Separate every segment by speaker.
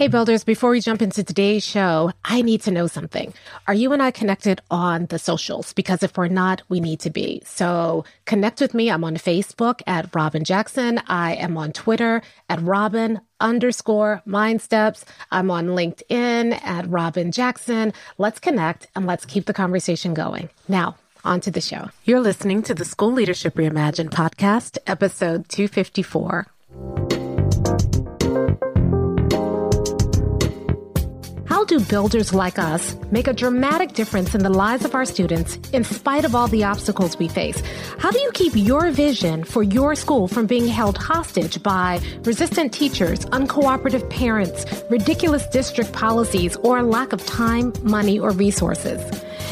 Speaker 1: Hey, builders, before we jump into today's show, I need to know something. Are you and I connected on the socials? Because if we're not, we need to be. So connect with me. I'm on Facebook at Robyn Jackson. I am on Twitter at Robyn underscore Mindsteps. I'm on LinkedIn at Robyn Jackson. Let's connect and let's keep the conversation going. Now, on to the show. You're listening to the School Leadership Reimagined podcast, episode 254. Do builders like us make a dramatic difference in the lives of our students in spite of all the obstacles we face? How do you keep your vision for your school from being held hostage by resistant teachers, uncooperative parents, ridiculous district policies, or lack of time, money, or resources?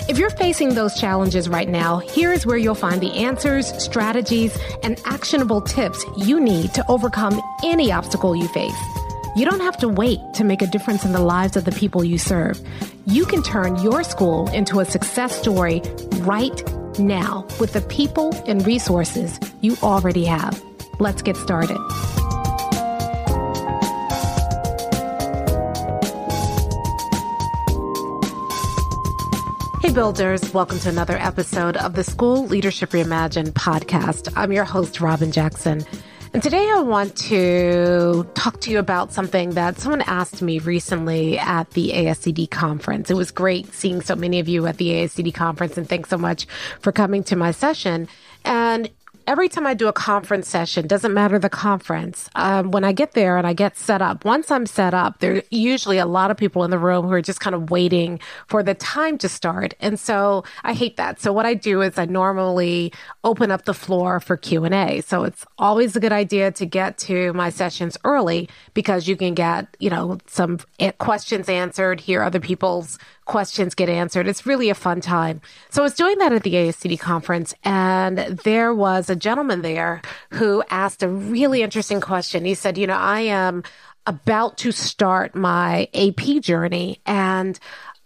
Speaker 1: If you're facing those challenges right now, here is where you'll find the answers, strategies, and actionable tips you need to overcome any obstacle you face. You don't have to wait to make a difference in the lives of the people you serve. You can turn your school into a success story right now with the people and resources you already have. Let's get started. Hey, builders, welcome to another episode of the School Leadership Reimagined podcast. I'm your host, Robyn Jackson. And today I want to talk to you about something that someone asked me recently at the ASCD conference. It was great seeing so many of you at the ASCD conference, and thanks so much for coming to my session. And every time I do a conference session, doesn't matter the conference, um, when I get there and I get set up, once I'm set up, there are usually a lot of people in the room who are just kind of waiting for the time to start. And so I hate that. So what I do is I normally open up the floor for Q&A. So it's always a good idea to get to my sessions early because you can get, you know, some questions answered, hear other people's questions get answered. It's really a fun time. So I was doing that at the ASCD conference and there was a gentleman there who asked a really interesting question. He said, you know, I am about to start my AP journey and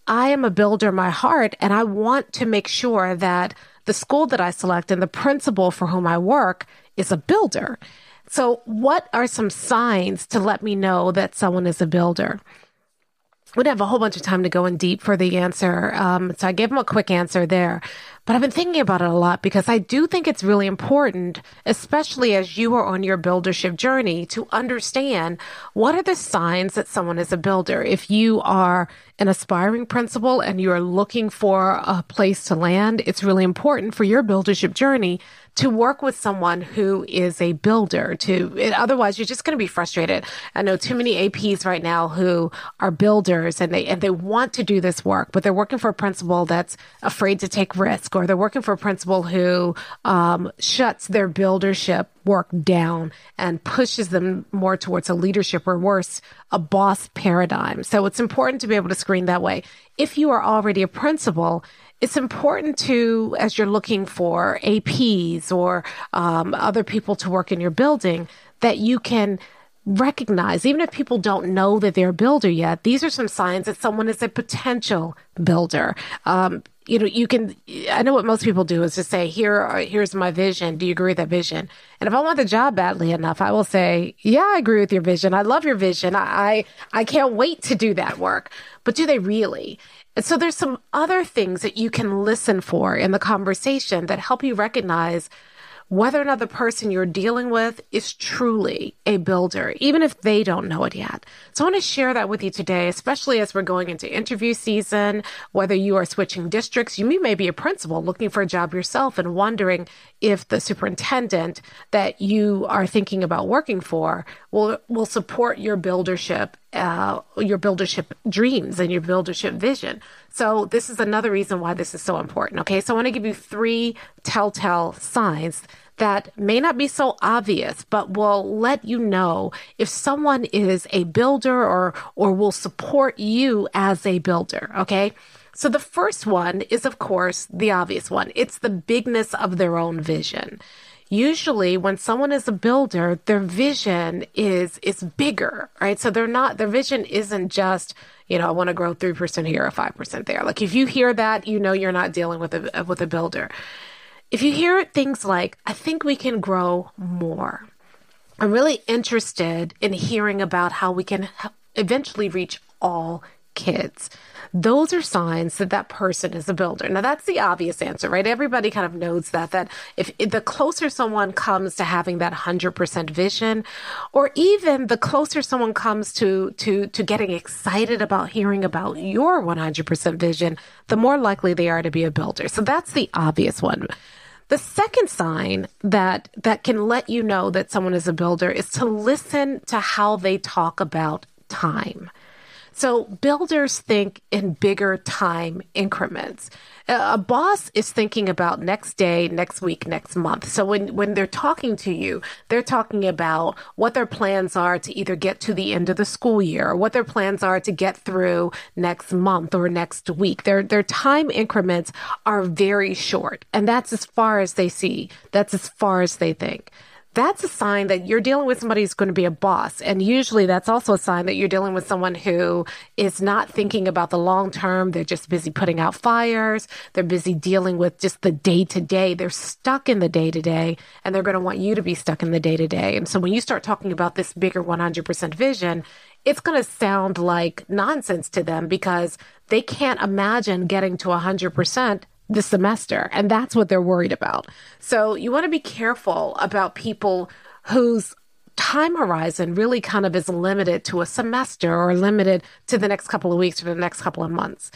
Speaker 1: I am a builder my heart and I want to make sure that the school that I select and the principal for whom I work is a builder. So, what are some signs to let me know that someone is a builder? Didn't have a whole bunch of time to go in deep for the answer. Um, so I gave him a quick answer there. But I've been thinking about it a lot because I do think it's really important, especially as you are on your buildership journey, to understand what are the signs that someone is a builder. If you are an aspiring principal and you are looking for a place to land, it's really important for your buildership journey to work with someone who is a builder to it, otherwise you're just going to be frustrated. I know too many APs right now who are builders and they and they want to do this work, but they're working for a principal that's afraid to take risk or they're working for a principal who um, shuts their buildership work down and pushes them more towards a leadership or worse, a boss paradigm. So it's important to be able to screen that way. If you are already a principal, it's important to, as you're looking for APs or um, other people to work in your building, that you can recognize, even if people don't know that they're a builder yet, these are some signs that someone is a potential builder. Um, you know, you can, I know what most people do is just say, here, here's my vision. Do you agree with that vision? And if I want the job badly enough, I will say, yeah, I agree with your vision. I love your vision. I, I can't wait to do that work. But do they really? And so there's some other things that you can listen for in the conversation that help you recognize whether or not the person you're dealing with is truly a builder, even if they don't know it yet. So I want to share that with you today, especially as we're going into interview season, whether you are switching districts, you may be a principal looking for a job yourself and wondering if the superintendent that you are thinking about working for will, will support your buildership, uh, your buildership dreams and your buildership vision. So this is another reason why this is so important. Okay. So I want to give you three telltale signs that may not be so obvious, but will let you know if someone is a builder or, or will support you as a builder. Okay. So the first one is, of course, the obvious one. It's the bigness of their own vision. Usually when someone is a builder, their vision is, is bigger, right? So they're not, their vision isn't just, you know, I want to grow 3% here or 5% there. Like if you hear that, you know, you're not dealing with a, with a builder. If you hear things like, I think we can grow more, I'm really interested in hearing about how we can eventually reach all kids. Those are signs that that person is a builder. Now that's the obvious answer, right? Everybody kind of knows that, that if, if the closer someone comes to having that 100% vision, or even the closer someone comes to, to, to getting excited about hearing about your 100% vision, the more likely they are to be a builder. So that's the obvious one. The second sign that that can let you know that someone is a builder is to listen to how they talk about time. So builders think in bigger time increments. A boss is thinking about next day, next week, next month. So when, when they're talking to you, they're talking about what their plans are to either get to the end of the school year or what their plans are to get through next month or next week. Their, their time increments are very short. And that's as far as they see. That's as far as they think that's a sign that you're dealing with somebody who's going to be a boss. And usually that's also a sign that you're dealing with someone who is not thinking about the long term. They're just busy putting out fires. They're busy dealing with just the day to day. They're stuck in the day to day and they're going to want you to be stuck in the day to day. And so when you start talking about this bigger 100% vision, it's going to sound like nonsense to them because they can't imagine getting to 100% the semester. And that's what they're worried about. So you want to be careful about people whose time horizon really kind of is limited to a semester or limited to the next couple of weeks or the next couple of months.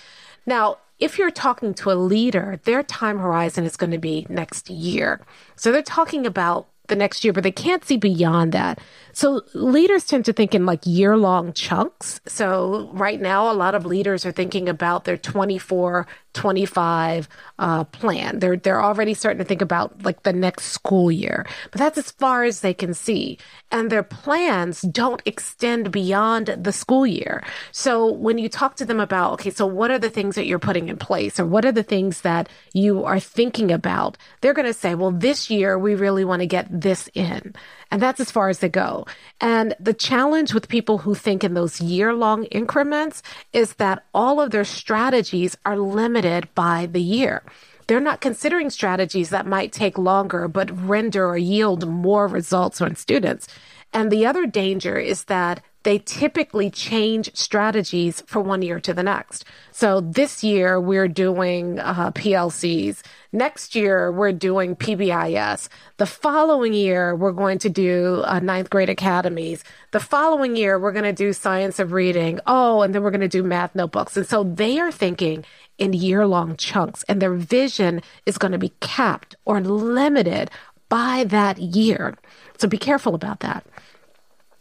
Speaker 1: Now, if you're talking to a leader, their time horizon is going to be next year. So they're talking about the next year, but they can't see beyond that. So leaders tend to think in like year long chunks. So right now, a lot of leaders are thinking about their 24, 25 uh, plan. They're, they're already starting to think about like the next school year, but that's as far as they can see. And their plans don't extend beyond the school year. So when you talk to them about, okay, so what are the things that you're putting in place or what are the things that you are thinking about? They're going to say, well, this year we really want to get this in. And that's as far as they go. And the challenge with people who think in those year long increments is that all of their strategies are limited by the year. They're not considering strategies that might take longer, but render or yield more results on students. And the other danger is that they typically change strategies from one year to the next. So this year we're doing uh, PLCs. Next year we're doing PBIS. The following year we're going to do uh, ninth grade academies. The following year we're going to do science of reading. Oh, and then we're going to do math notebooks. And so they are thinking in year long chunks and their vision is going to be capped or limited by that year. So be careful about that.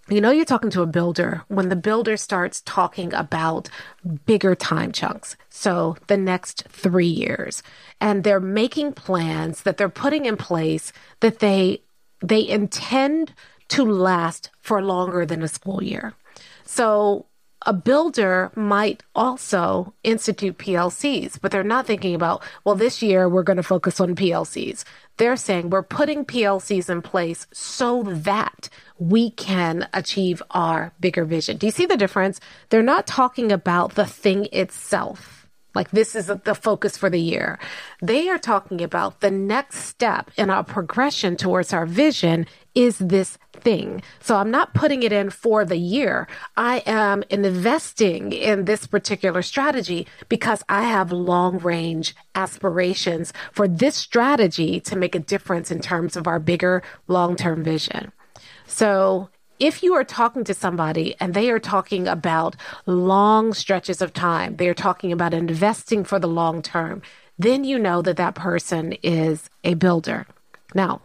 Speaker 1: You know, you're talking to a builder when the builder starts talking about bigger time chunks. So the next three years and they're making plans that they're putting in place that they, they intend to last for longer than a school year. So a builder might also institute PLCs, but they're not thinking about, well, this year we're going to focus on PLCs. They're saying we're putting PLCs in place so that we can achieve our bigger vision. Do you see the difference? They're not talking about the thing itself like this is the focus for the year. They are talking about the next step in our progression towards our vision is this thing. So I'm not putting it in for the year. I am investing in this particular strategy because I have long range aspirations for this strategy to make a difference in terms of our bigger long term vision. So if you are talking to somebody and they are talking about long stretches of time, they are talking about investing for the long term, then you know that that person is a builder. Now,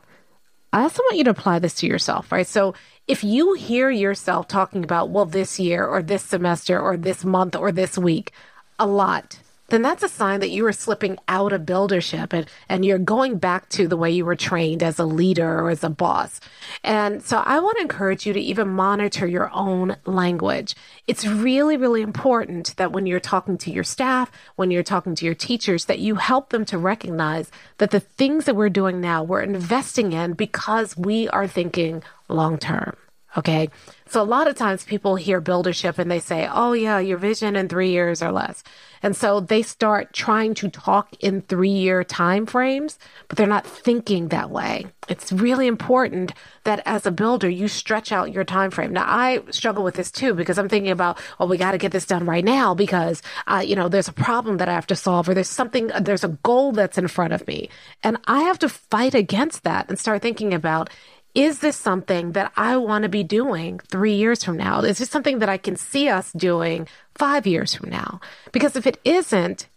Speaker 1: I also want you to apply this to yourself, right? So if you hear yourself talking about, well, this year or this semester or this month or this week a lot, then that's a sign that you are slipping out of buildership and, and you're going back to the way you were trained as a leader or as a boss. And so I want to encourage you to even monitor your own language. It's really, really important that when you're talking to your staff, when you're talking to your teachers, that you help them to recognize that the things that we're doing now, we're investing in because we are thinking long term. Okay. So a lot of times people hear buildership and they say, oh, yeah, your vision in three years or less. And so they start trying to talk in three year time frames, but they're not thinking that way. It's really important that as a builder, you stretch out your time frame. Now, I struggle with this too because I'm thinking about, well, we got to get this done right now because, uh, you know, there's a problem that I have to solve or there's something, there's a goal that's in front of me. And I have to fight against that and start thinking about, is this something that I want to be doing three years from now? Is this something that I can see us doing five years from now? Because if it isn't,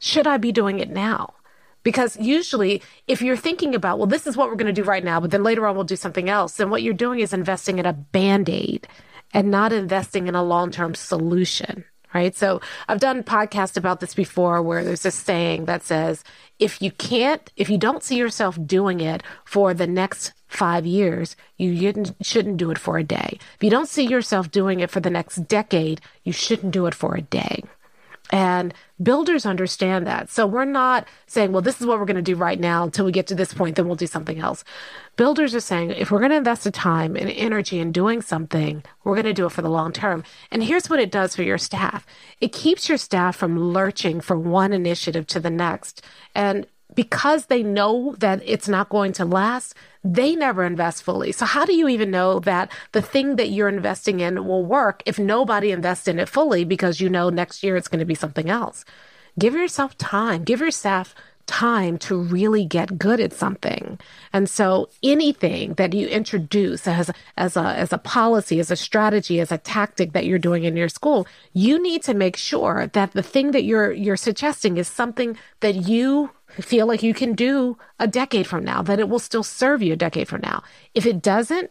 Speaker 1: should I be doing it now? Because usually, if you're thinking about, well, this is what we're going to do right now, but then later on we'll do something else, then what you're doing is investing in a band aid and not investing in a long term solution right? So I've done podcasts about this before where there's this saying that says, if you can't, if you don't see yourself doing it for the next five years, you shouldn't do it for a day. If you don't see yourself doing it for the next decade, you shouldn't do it for a day. And builders understand that. So we're not saying, well, this is what we're going to do right now until we get to this point, then we'll do something else. Builders are saying, if we're going to invest the time and energy in doing something, we're going to do it for the long term. And here's what it does for your staff it keeps your staff from lurching from one initiative to the next. And because they know that it's not going to last, they never invest fully. So, how do you even know that the thing that you're investing in will work if nobody invests in it fully because you know next year it's going to be something else? Give yourself time, give yourself time to really get good at something. And so anything that you introduce as as a as a policy, as a strategy, as a tactic that you're doing in your school, you need to make sure that the thing that you're you're suggesting is something that you feel like you can do a decade from now, that it will still serve you a decade from now. If it doesn't,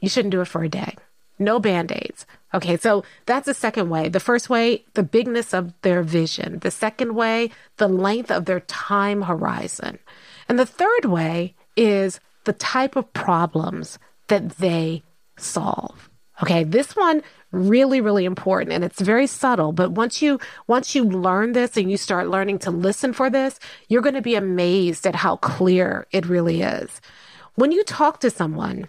Speaker 1: you shouldn't do it for a day. No band aids. Okay, so that's the second way. The first way, the bigness of their vision. The second way, the length of their time horizon. And the third way is the type of problems that they solve. Okay, this one really really important and it's very subtle but once you once you learn this and you start learning to listen for this you're going to be amazed at how clear it really is when you talk to someone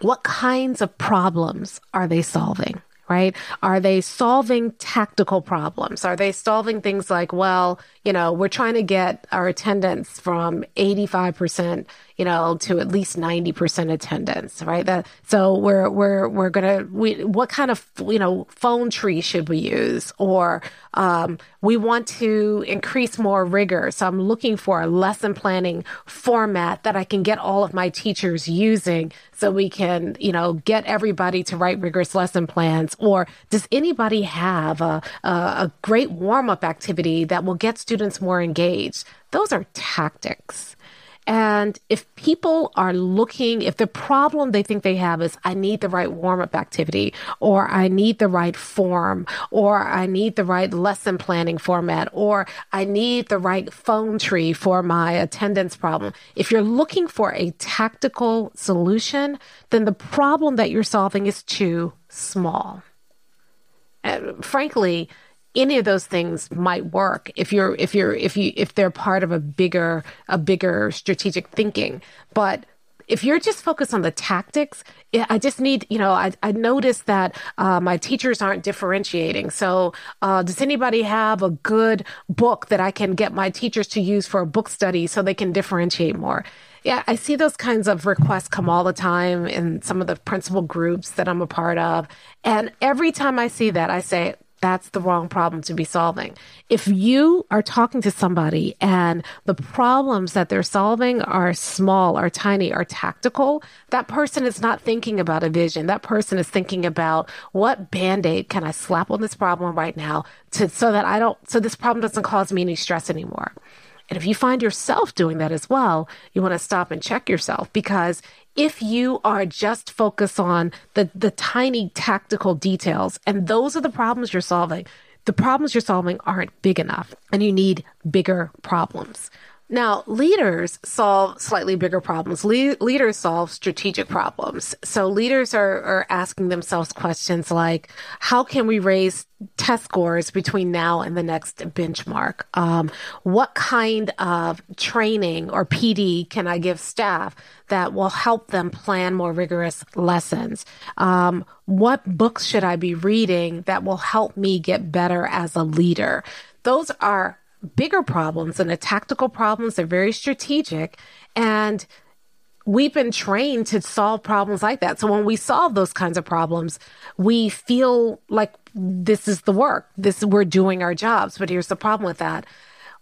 Speaker 1: what kinds of problems are they solving right? Are they solving tactical problems? Are they solving things like, well, you know, we're trying to get our attendance from 85%, you know, to at least 90% attendance, right? That, so we're, we're, we're going to, we, what kind of, you know, phone tree should we use? Or, um, we want to increase more rigor. So I'm looking for a lesson planning format that I can get all of my teachers using so we can, you know, get everybody to write rigorous lesson plans? Or does anybody have a, a, a great warm up activity that will get students more engaged? Those are tactics. And if people are looking, if the problem they think they have is, I need the right warm up activity, or I need the right form, or I need the right lesson planning format, or I need the right phone tree for my attendance problem. If you're looking for a tactical solution, then the problem that you're solving is too small. And frankly, any of those things might work if you're if you're if you if they're part of a bigger a bigger strategic thinking but if you're just focused on the tactics, I just need, you know, I, I noticed that uh, my teachers aren't differentiating. So, uh, does anybody have a good book that I can get my teachers to use for a book study so they can differentiate more? Yeah, I see those kinds of requests come all the time in some of the principal groups that I'm a part of. And every time I see that, I say, that's the wrong problem to be solving. If you are talking to somebody and the problems that they're solving are small, are tiny, are tactical, that person is not thinking about a vision. That person is thinking about what band-aid can I slap on this problem right now to so that I don't so this problem doesn't cause me any stress anymore. And if you find yourself doing that as well, you want to stop and check yourself because if you are just focused on the, the tiny tactical details, and those are the problems you're solving, the problems you're solving aren't big enough and you need bigger problems. Now, leaders solve slightly bigger problems. Le- leaders solve strategic problems. So leaders are, are asking themselves questions like, how can we raise test scores between now and the next benchmark? Um, what kind of training or PD can I give staff that will help them plan more rigorous lessons? Um, what books should I be reading that will help me get better as a leader? Those are bigger problems and the tactical problems. They're very strategic. And we've been trained to solve problems like that. So when we solve those kinds of problems, we feel like this is the work. This we're doing our jobs. But here's the problem with that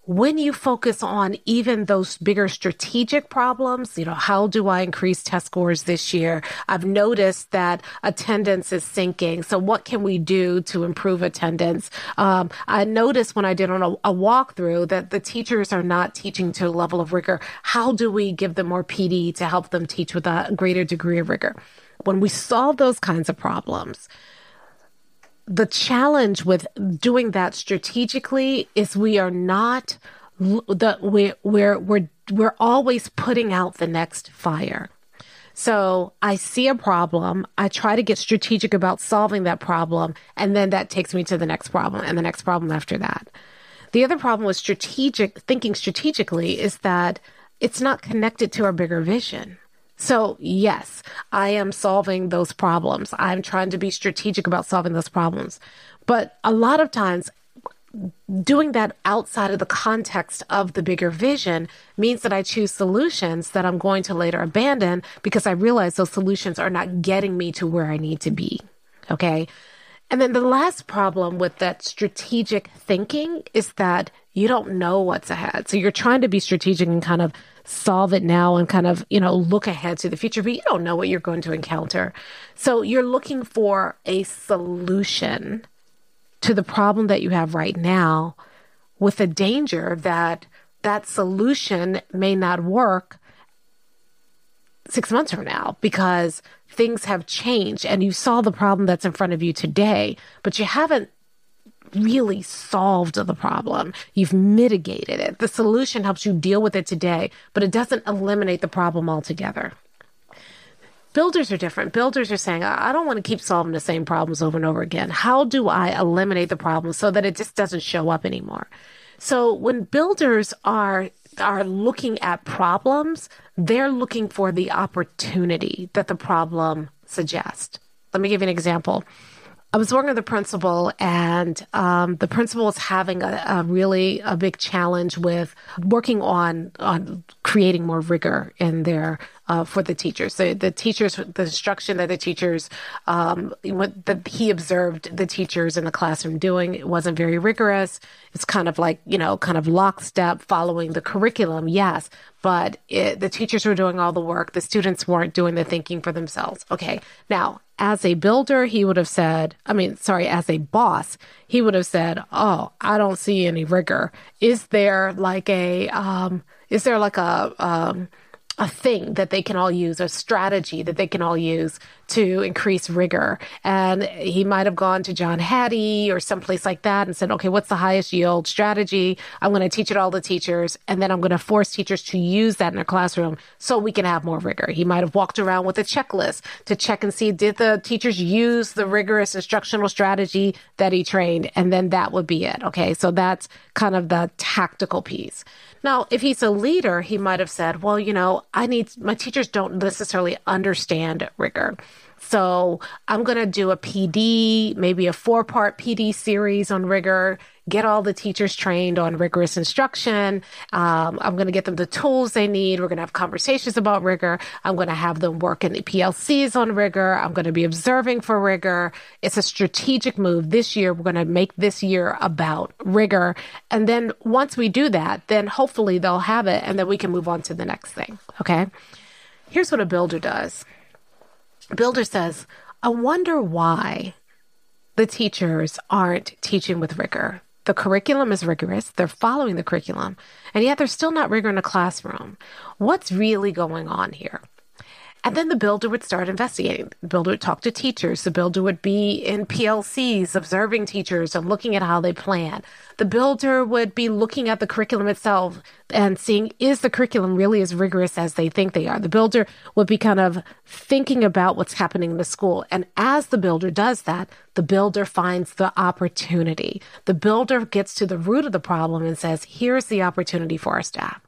Speaker 1: when you focus on even those bigger strategic problems, you know, how do I increase test scores this year? I've noticed that attendance is sinking. So what can we do to improve attendance? Um, I noticed when I did on a, a walkthrough that the teachers are not teaching to a level of rigor. How do we give them more PD to help them teach with a greater degree of rigor? When we solve those kinds of problems, the challenge with doing that strategically is we are not the we we're we're we're always putting out the next fire. So I see a problem, I try to get strategic about solving that problem, and then that takes me to the next problem and the next problem after that. The other problem with strategic thinking strategically is that it's not connected to our bigger vision. So, yes, I am solving those problems. I'm trying to be strategic about solving those problems. But a lot of times, doing that outside of the context of the bigger vision means that I choose solutions that I'm going to later abandon because I realize those solutions are not getting me to where I need to be. Okay. And then the last problem with that strategic thinking is that you don't know what's ahead. So you're trying to be strategic and kind of solve it now and kind of, you know, look ahead to the future, but you don't know what you're going to encounter. So you're looking for a solution to the problem that you have right now with the danger that that solution may not work six months from now because things have changed and you saw the problem that's in front of you today, but you haven't really solved the problem. You've mitigated it. The solution helps you deal with it today, but it doesn't eliminate the problem altogether. Builders are different. Builders are saying, I don't want to keep solving the same problems over and over again. How do I eliminate the problem so that it just doesn't show up anymore? So when builders are are looking at problems, they're looking for the opportunity that the problem suggests. Let me give you an example. I was working with the principal, and um, the principal was having a, a, really a big challenge with working on on creating more rigor in their uh, for the teachers. So the teachers, the instruction that the teachers, um, what the, he observed the teachers in the classroom doing, it wasn't very rigorous. It's kind of like you know, kind of lockstep following the curriculum, yes, but it, the teachers were doing all the work. The students weren't doing the thinking for themselves. Okay, now as a builder, he would have said, I mean, sorry, as a boss, he would have said, Oh, I don't see any rigor. Is there like a, um, is there like a, um, a thing that they can all use, a strategy that they can all use to increase rigor. And he might have gone to John Hattie or someplace like that and said, okay, what's the highest yield strategy? I'm going to teach it all the teachers. And then I'm going to force teachers to use that in their classroom so we can have more rigor. He might have walked around with a checklist to check and see, did the teachers use the rigorous instructional strategy that he trained? And then that would be it. Okay. So that's kind of the tactical piece. Now, if he's a leader, he might have said, well, you know, I need, my teachers don't necessarily understand rigor. So I'm going to do a PD, maybe a four part PD series on rigor, get all the teachers trained on rigorous instruction. Um, I'm going to get them the tools they need. We're going to have conversations about rigor. I'm going to have them work in the PLCs on rigor. I'm going to be observing for rigor. It's a strategic move. This year, we're going to make this year about rigor. And then once we do that, then hopefully they'll have it and then we can move on to the next thing. Okay. Here's what a builder does. Builder says, I wonder why the teachers aren't teaching with rigor. The curriculum is rigorous, they're following the curriculum, and yet there's still not rigor in the classroom. What's really going on here? And then the builder would start investigating. The builder would talk to teachers. The builder would be in PLCs, observing teachers and looking at how they plan. The builder would be looking at the curriculum itself and seeing is the curriculum really as rigorous as they think they are. The builder would be kind of thinking about what's happening in the school. And as the builder does that, the builder finds the opportunity. The builder gets to the root of the problem and says, here's the opportunity for our staff.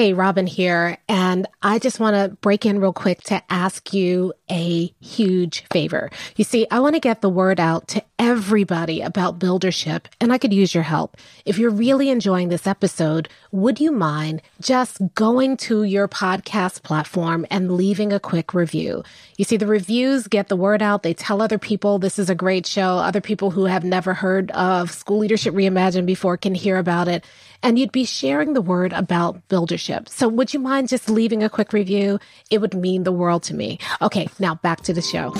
Speaker 1: Hey, Robyn here. And I just want to break in real quick to ask you a huge favor. You see, I want to get the word out to everybody about buildership, and I could use your help. If you're really enjoying this episode, would you mind just going to your podcast platform and leaving a quick review? You see, the reviews get the word out. They tell other people this is a great show. Other people who have never heard of School Leadership Reimagined before can hear about it and you'd be sharing the word about buildership. So would you mind just leaving a quick review? It would mean the world to me. Okay, now back to the show.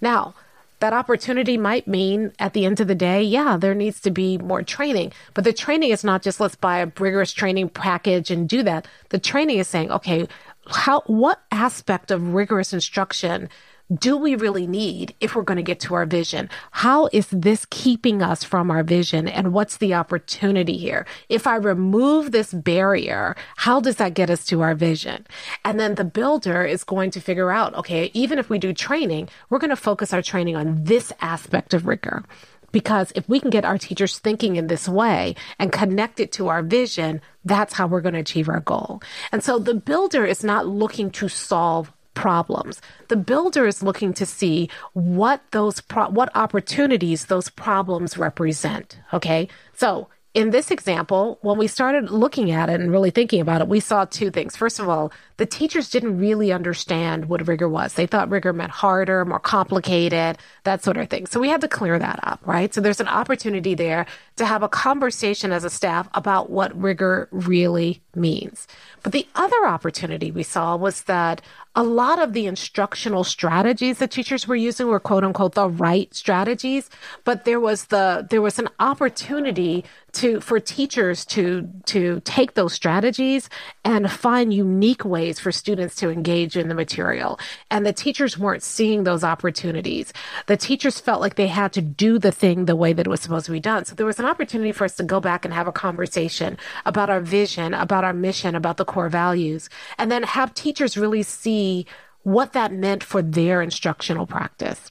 Speaker 1: Now, that opportunity might mean at the end of the day, yeah, there needs to be more training. But the training is not just let's buy a rigorous training package and do that. The training is saying, okay, how, what aspect of rigorous instruction do we really need if we're going to get to our vision? How is this keeping us from our vision? And what's the opportunity here? If I remove this barrier, how does that get us to our vision? And then the builder is going to figure out, okay, even if we do training, we're going to focus our training on this aspect of rigor. Because if we can get our teachers thinking in this way and connect it to our vision, that's how we're going to achieve our goal. And so the builder is not looking to solve problems. The builder is looking to see what those pro- what opportunities those problems represent. Okay, so in this example, when we started looking at it and really thinking about it, we saw two things. First of all, the teachers didn't really understand what rigor was. They thought rigor meant harder, more complicated, that sort of thing. So we had to clear that up, right? So there's an opportunity there to have a conversation as a staff about what rigor really means. But the other opportunity we saw was that a lot of the instructional strategies that teachers were using were quote unquote the right strategies, but there was the there was an opportunity to for teachers to to take those strategies and find unique ways for students to engage in the material. And the teachers weren't seeing those opportunities. The teachers felt like they had to do the thing the way that it was supposed to be done. So there was an opportunity for us to go back and have a conversation about our vision, about our mission, about the core values, and then have teachers really see what that meant for their instructional practice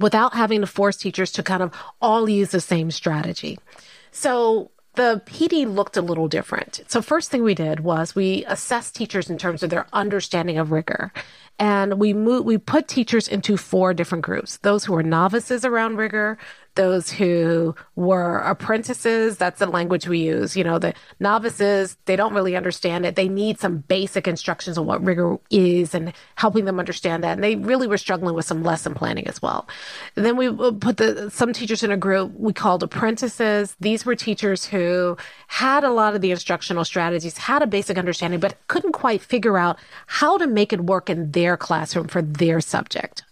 Speaker 1: without having to force teachers to kind of all use the same strategy. So the PD looked a little different. So first thing we did was we assessed teachers in terms of their understanding of rigor. And we moved, we put teachers into four different groups. Those who were novices around rigor, those who were apprentices. That's the language we use. You know, the novices, they don't really understand it. They need some basic instructions on what rigor is and helping them understand that. And they really were struggling with some lesson planning as well. And then we put the, some teachers in a group we called apprentices. These were teachers who had a lot of the instructional strategies, had a basic understanding, but couldn't quite figure out how to make it work in their classroom for their subject.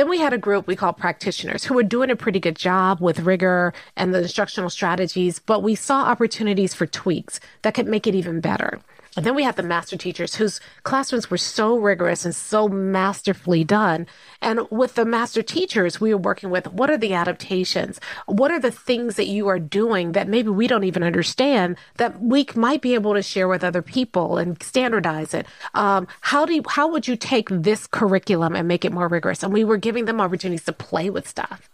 Speaker 1: Then we had a group we call practitioners who were doing a pretty good job with rigor and the instructional strategies, but we saw opportunities for tweaks that could make it even better. And then we had the master teachers whose classrooms were so rigorous and so masterfully done. And with the master teachers, we were working with what are the adaptations? What are the things that you are doing that maybe we don't even understand that we might be able to share with other people and standardize it? Um, how do you, how would you take this curriculum and make it more rigorous? And we were giving them opportunities to play with stuff.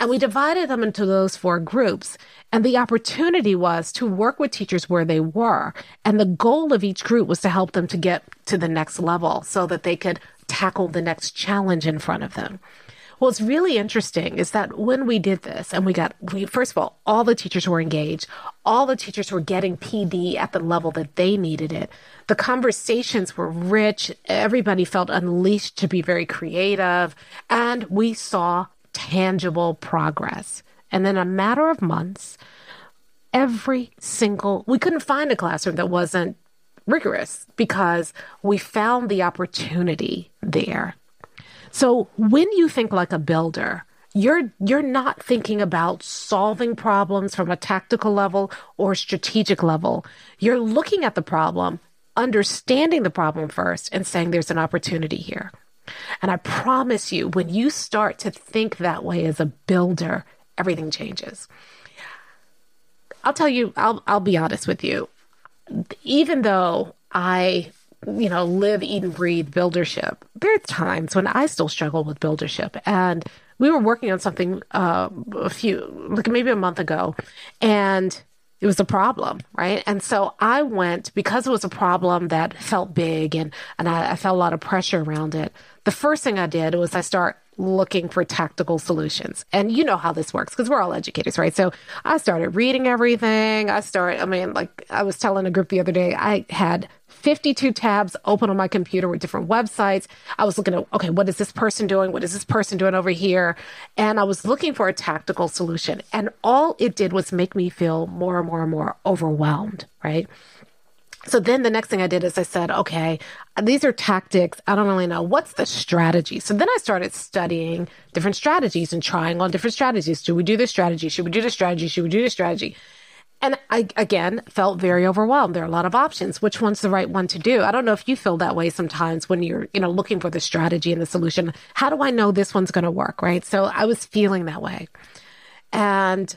Speaker 1: And we divided them into those four groups. And the opportunity was to work with teachers where they were. And the goal of each group was to help them to get to the next level so that they could tackle the next challenge in front of them. What's really interesting is that when we did this and we got, we, first of all, all the teachers were engaged, all the teachers were getting PD at the level that they needed it. The conversations were rich. Everybody felt unleashed to be very creative. And we saw tangible progress. And then a matter of months, every single, we couldn't find a classroom that wasn't rigorous because we found the opportunity there. So when you think like a builder you're you're not thinking about solving problems from a tactical level or strategic level. You're looking at the problem, understanding the problem first and saying there's an opportunity here. And I promise you when you start to think that way as a builder, everything changes. I'll tell you I'll I'll be honest with you. Even though I you know, live, eat, and breathe buildership. There are times when I still struggle with buildership. And we were working on something uh, a few, like maybe a month ago, and it was a problem, right? And so I went because it was a problem that felt big and, and I, I felt a lot of pressure around it. The first thing I did was I start looking for tactical solutions. And you know how this works because we're all educators, right? So I started reading everything. I started, I mean, like I was telling a group the other day, I had 52 tabs open on my computer with different websites. I was looking at, okay, what is this person doing? What is this person doing over here? And I was looking for a tactical solution. And all it did was make me feel more and more and more overwhelmed, right? So then the next thing I did is I said, okay, these are tactics. I don't really know. What's the strategy? So then I started studying different strategies and trying on different strategies. Should we do this strategy? Should we do this strategy? Should we do this strategy? And I, again, felt very overwhelmed. There are a lot of options. Which one's the right one to do? I don't know if you feel that way sometimes when you're, you know, looking for the strategy and the solution. How do I know this one's going to work? Right. So I was feeling that way. And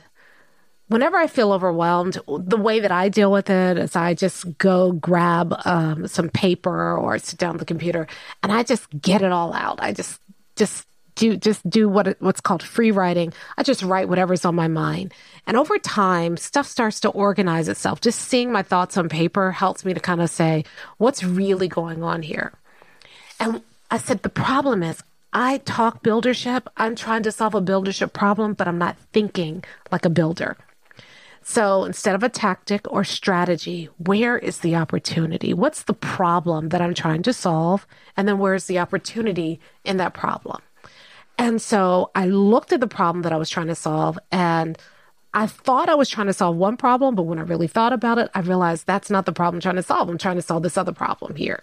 Speaker 1: whenever I feel overwhelmed, the way that I deal with it is I just go grab um, some paper or sit down at the computer and I just get it all out. I just, just do just do what what's called free writing. I just write whatever's on my mind. And over time, stuff starts to organize itself. Just seeing my thoughts on paper helps me to kind of say what's really going on here. And I said the problem is I talk buildership. I'm trying to solve a buildership problem, but I'm not thinking like a builder. So instead of a tactic or strategy, where is the opportunity? What's the problem that I'm trying to solve? And then where's the opportunity in that problem? And so I looked at the problem that I was trying to solve and I thought I was trying to solve one problem, but when I really thought about it, I realized that's not the problem I'm trying to solve. I'm trying to solve this other problem here.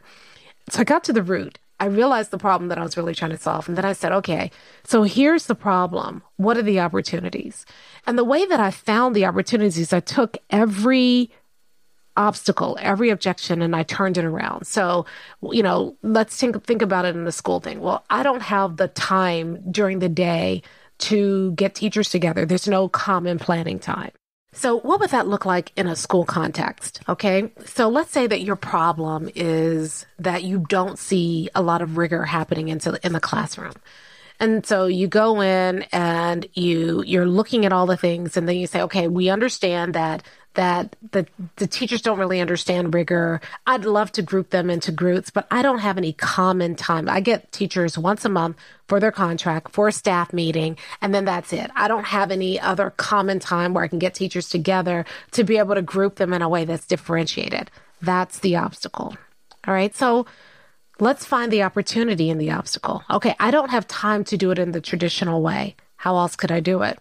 Speaker 1: So I got to the root. I realized the problem that I was really trying to solve. And then I said, okay, so here's the problem. What are the opportunities? And the way that I found the opportunities, is I took every obstacle, every objection, and I turned it around. So, you know, let's think, think about it in the school thing. Well, I don't have the time during the day to get teachers together. There's no common planning time. So, what would that look like in a school context? Okay. So, let's say that your problem is that you don't see a lot of rigor happening into, in the classroom. And so you go in and you you're looking at all the things and then you say, okay, we understand that that the the teachers don't really understand rigor. I'd love to group them into groups, but I don't have any common time. I get teachers once a month for their contract for a staff meeting, and then that's it. I don't have any other common time where I can get teachers together to be able to group them in a way that's differentiated. That's the obstacle. All right. So Let's find the opportunity in the obstacle. Okay, I don't have time to do it in the traditional way. How else could I do it?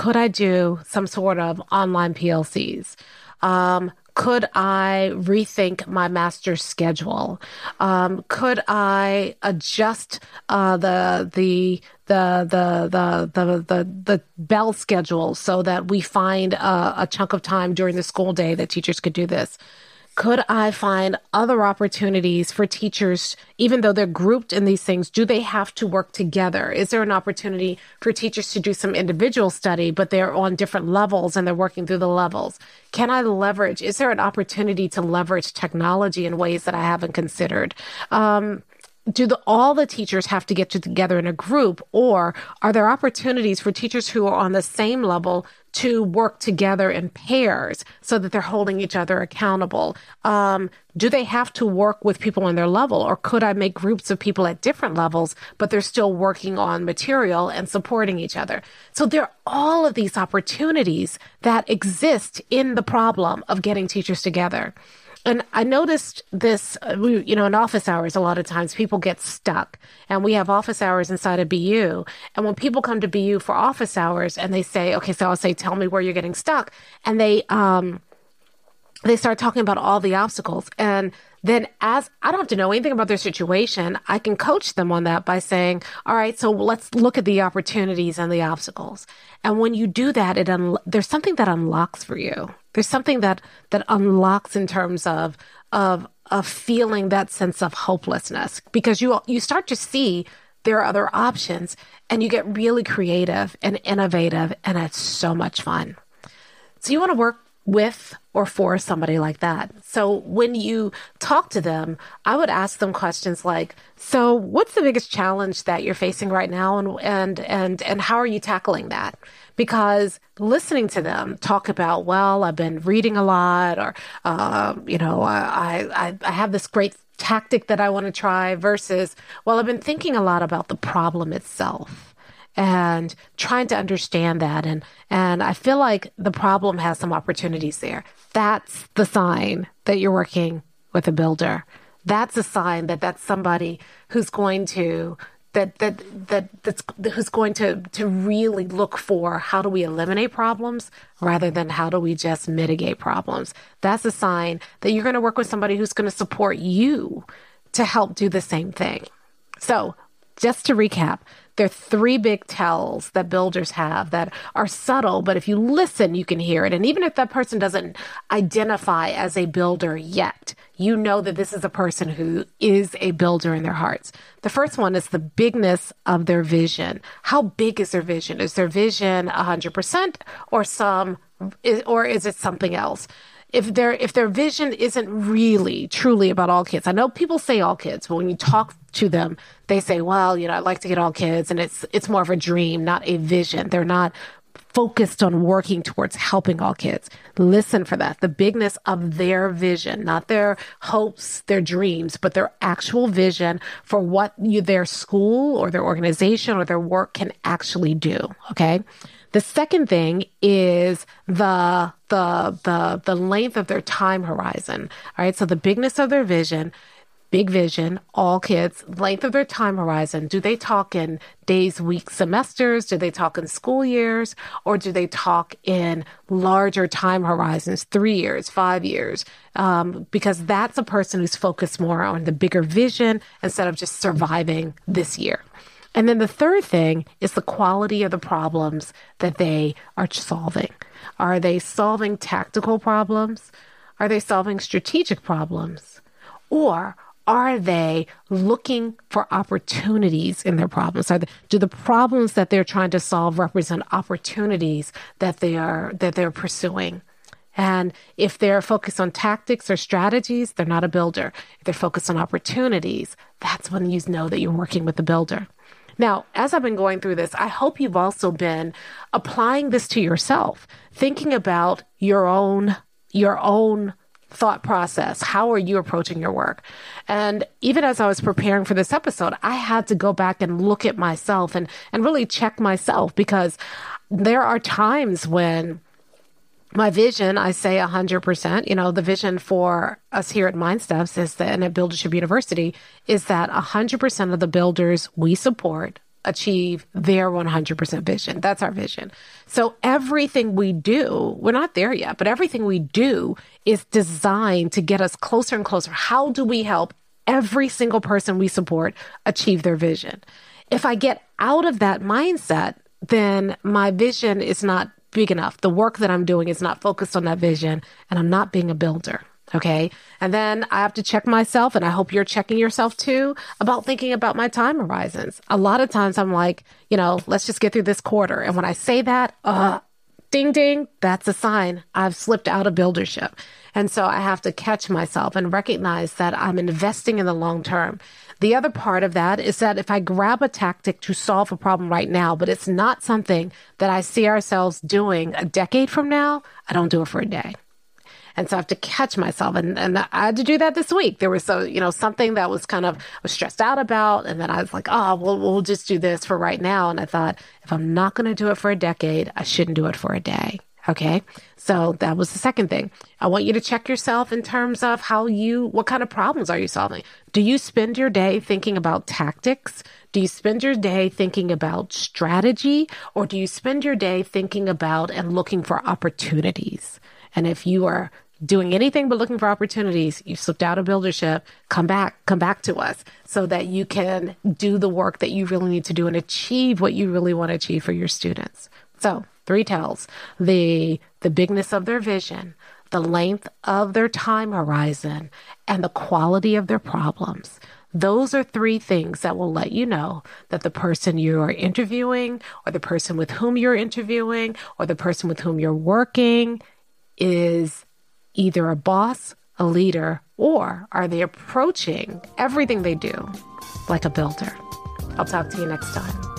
Speaker 1: Could I do some sort of online PLCs? Um, could I rethink my master's schedule? Um, could I adjust uh, the, the the the the the the bell schedule so that we find a, a chunk of time during the school day that teachers could do this? Could I find other opportunities for teachers, even though they're grouped in these things? Do they have to work together? Is there an opportunity for teachers to do some individual study, but they're on different levels and they're working through the levels? Can I leverage? Is there an opportunity to leverage technology in ways that I haven't considered? Um, do the, all the teachers have to get together in a group or are there opportunities for teachers who are on the same level to work together in pairs so that they're holding each other accountable? Um, do they have to work with people on their level, or could I make groups of people at different levels, but they're still working on material and supporting each other? So there are all of these opportunities that exist in the problem of getting teachers together and I noticed this, uh, you know, in office hours, a lot of times people get stuck and we have office hours inside of BU. And when people come to BU for office hours and they say, okay, so I'll say, tell me where you're getting stuck. And they, um, they start talking about all the obstacles. And then as I don't have to know anything about their situation, I can coach them on that by saying, all right, so let's look at the opportunities and the obstacles. And when you do that, it there's something that unlocks for you. There's something that, that unlocks in terms of, of, of feeling that sense of hopelessness because you, you start to see there are other options and you get really creative and innovative and it's so much fun. So you want to work with or for somebody like that. So when you talk to them, I would ask them questions like, "So, what's the biggest challenge that you're facing right now and and and and how are you tackling that?" Because listening to them talk about, "Well, I've been reading a lot," or uh, you know, I, I I have this great tactic that I want to try versus, "Well, I've been thinking a lot about the problem itself." And trying to understand that and and I feel like the problem has some opportunities there. That's the sign that you're working with a builder. That's a sign that that's somebody who's going to that that that that's who's going to to really look for how do we eliminate problems rather than how do we just mitigate problems. That's a sign that you're going to work with somebody who's going to support you to help do the same thing. So, just to recap, there are three big tells that builders have that are subtle, but if you listen, you can hear it. And even if that person doesn't identify as a builder yet, you know that this is a person who is a builder in their hearts. The first one is the bigness of their vision. How big is their vision? Is their vision 100% or some, or is it something else? If their if their vision isn't really truly about all kids. I know people say all kids, but when you talk to them, they say, "Well, you know, I'd like to get all kids," and it's it's more of a dream, not a vision. They're not focused on working towards helping all kids. Listen for that. The bigness of their vision, not their hopes, their dreams, but their actual vision for what you, their school or their organization or their work can actually do. Okay. The second thing is the the the the length of their time horizon. All right, so the bigness of their vision, big vision, all kids, length of their time horizon. Do they talk in days, weeks, semesters? Do they talk in school years? Or do they talk in larger time horizons, three years, five years? Um, because that's a person who's focused more on the bigger vision instead of just surviving this year. And then the third thing is the quality of the problems that they are solving. Are they solving tactical problems? Are they solving strategic problems? Or are they looking for opportunities in their problems? They, do the problems that they're trying to solve represent opportunities that they are that they're pursuing? And if they're focused on tactics or strategies, they're not a builder. If they're focused on opportunities, that's when you know that you're working with a builder. Now, as I've been going through this, I hope you've also been applying this to yourself, thinking about your own your own thought process. How are you approaching your work? And even as I was preparing for this episode, I had to go back and look at myself and and really check myself because there are times when my vision, I say 100%, you know, the vision for us here at Mindsteps is that, and at Buildership University, is that 100% of the builders we support achieve their 100% vision. That's our vision. So everything we do, we're not there yet, but everything we do is designed to get us closer and closer. How do we help every single person we support achieve their vision? If I get out of that mindset, then my vision is not big enough. The work that I'm doing is not focused on that vision, and I'm not being a builder. Okay. And then I have to check myself, and I hope you're checking yourself too about thinking about my time horizons. A lot of times I'm like, you know, let's just get through this quarter. And when I say that, uh, ding, ding, that's a sign I've slipped out of buildership. And so I have to catch myself and recognize that I'm investing in the long term. The other part of that is that if I grab a tactic to solve a problem right now, but it's not something that I see ourselves doing a decade from now, I don't do it for a day. And so I have to catch myself. And, and I had to do that this week. There was so, you know, something that was kind of was stressed out about. And then I was like, oh, well, we'll just do this for right now. And I thought, if I'm not going to do it for a decade, I shouldn't do it for a day. Okay. So that was the second thing. I want you to check yourself in terms of how you, what kind of problems are you solving? Do you spend your day thinking about tactics? Do you spend your day thinking about strategy? Or do you spend your day thinking about and looking for opportunities? And if you are doing anything but looking for opportunities, you've slipped out of buildership, come back, come back to us so that you can do the work that you really need to do and achieve what you really want to achieve for your students. So, three tells the the bigness of their vision, the length of their time horizon, and the quality of their problems. Those are three things that will let you know that the person you are interviewing, or the person with whom you're interviewing, or the person with whom you're working is either a boss, a leader, or are they approaching everything they do like a builder? I'll talk to you next time.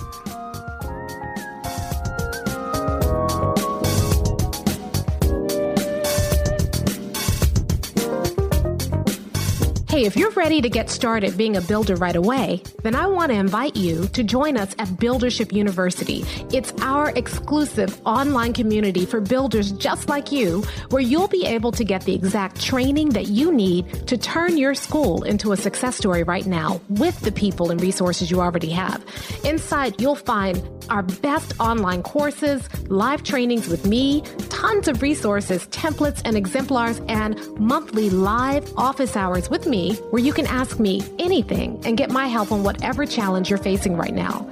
Speaker 1: Hey, if you're ready to get started being a builder right away, then I want to invite you to join us at Buildership University. It's our exclusive online community for builders just like you, where you'll be able to get the exact training that you need to turn your school into a success story right now with the people and resources you already have. Inside, you'll find our best online courses, live trainings with me, tons of resources, templates, and exemplars, and monthly live office hours with me where you can ask me anything and get my help on whatever challenge you're facing right now.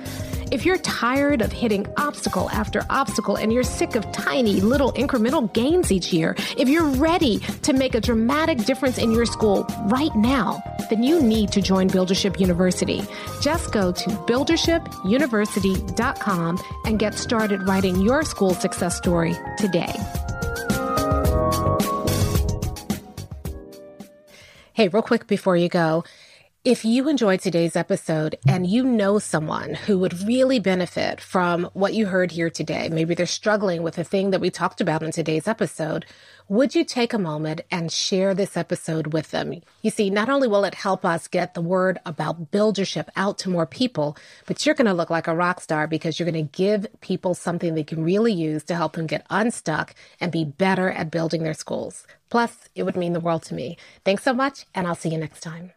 Speaker 1: If you're tired of hitting obstacle after obstacle and you're sick of tiny little incremental gains each year, if you're ready to make a dramatic difference in your school right now, then you need to join Buildership University. Just go to buildershipuniversity.com and get started writing your school success story today. Hey, real quick before you go, if you enjoyed today's episode and you know someone who would really benefit from what you heard here today, maybe they're struggling with the thing that we talked about in today's episode, would you take a moment and share this episode with them? You see, not only will it help us get the word about buildership out to more people, but you're going to look like a rock star because you're going to give people something they can really use to help them get unstuck and be better at building their schools. Plus, it would mean the world to me. Thanks so much, and I'll see you next time.